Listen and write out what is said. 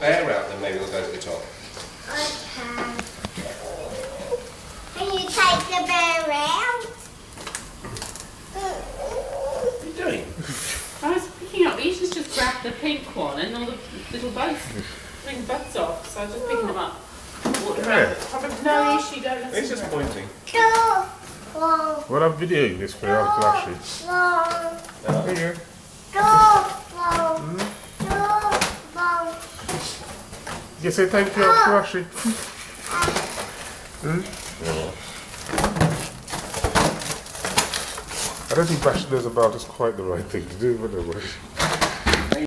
Bear out, then maybe we'll go to the top. Okay. Can you take the bear out? What are you doing? I was picking up, you should just grab the pink one and all the little buds, bring buds off. So I was just picking them up. Walked around. Probably, no issue, don't listen. It's just pointing. Go. Whoa. Well, I'm videoing this for you, actually. Whoa. Here. Go. Whoa. Go. Whoa. You say thank you, Rashi. Hmm? I don't think bashing those about is quite the right thing to do, but anyway.